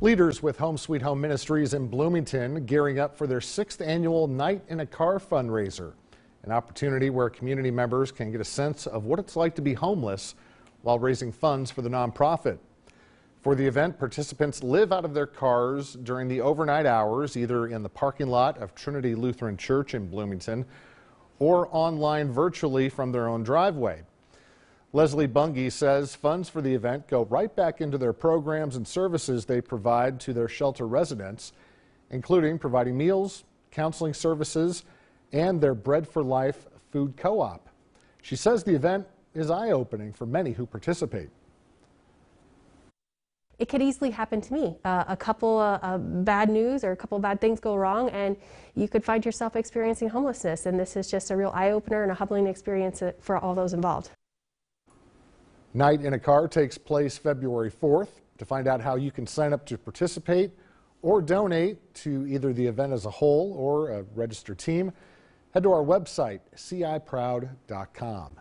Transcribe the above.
Leaders with Home Sweet Home Ministries in Bloomington gearing up for their sixth annual Night in a Car fundraiser, an opportunity where community members can get a sense of what it's like to be homeless while raising funds for the nonprofit. For the event, participants live out of their cars during the overnight hours, either in the parking lot of Trinity Lutheran Church in Bloomington or online virtually from their own driveway. Leslie Bungie says funds for the event go right back into their programs and services they provide to their shelter residents, including providing meals, counseling services, and their Bread for Life food co-op. She says the event is eye-opening for many who participate. It could easily happen to me. Uh, a couple uh, uh, bad news or a couple bad things go wrong, and you could find yourself experiencing homelessness. And this is just a real eye opener and a humbling experience uh, for all those involved. Night in a Car takes place February 4th. To find out how you can sign up to participate or donate to either the event as a whole or a registered team, head to our website, ciproud.com.